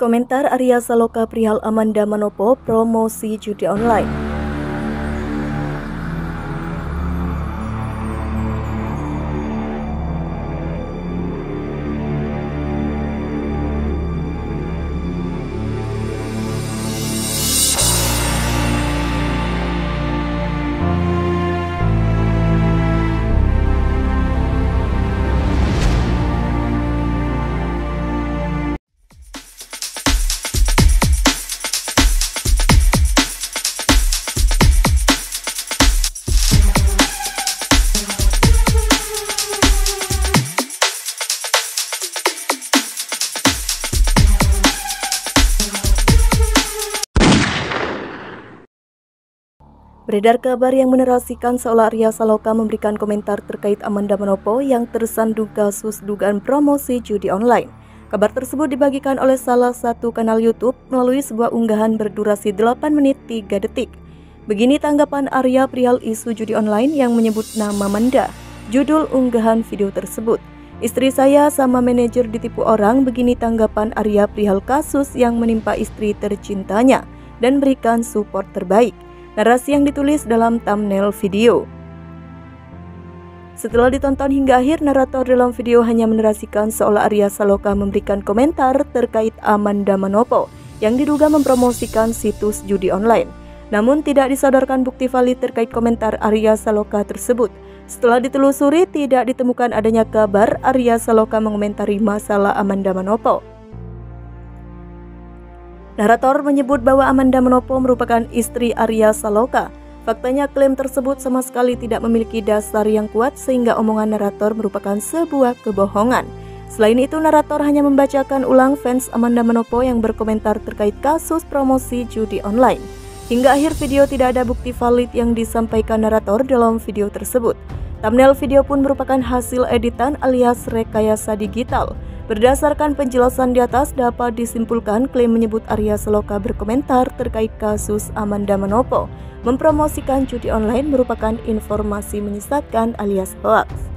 Komentar Arya Saloka perihal Amanda Manopo promosi judi online. Beredar kabar yang menerasikan seolah Arya Saloka memberikan komentar terkait Amanda Manopo yang tersandung kasus dugaan promosi judi online. Kabar tersebut dibagikan oleh salah satu kanal YouTube melalui sebuah unggahan berdurasi 8 menit 3 detik. Begini tanggapan Arya perihal isu judi online yang menyebut nama Amanda. Judul unggahan video tersebut. Istri saya sama manajer ditipu orang, begini tanggapan Arya perihal kasus yang menimpa istri tercintanya dan berikan support terbaik narasi yang ditulis dalam thumbnail video. Setelah ditonton hingga akhir, narator dalam video hanya menarasikan seolah Arya Saloka memberikan komentar terkait Amanda Manopo yang diduga mempromosikan situs judi online. Namun tidak disadarkan bukti valid terkait komentar Arya Saloka tersebut. Setelah ditelusuri, tidak ditemukan adanya kabar Arya Saloka mengomentari masalah Amanda Manopo. Narator menyebut bahwa Amanda Manopo merupakan istri Arya Saloka. Faktanya klaim tersebut sama sekali tidak memiliki dasar yang kuat sehingga omongan narator merupakan sebuah kebohongan. Selain itu, narator hanya membacakan ulang fans Amanda Manopo yang berkomentar terkait kasus promosi judi online. Hingga akhir video tidak ada bukti valid yang disampaikan narator dalam video tersebut. Thumbnail video pun merupakan hasil editan alias rekayasa digital. Berdasarkan penjelasan di atas dapat disimpulkan klaim menyebut Arya Seloka berkomentar terkait kasus Amanda Manopo mempromosikan judi online merupakan informasi menyesatkan alias hoax.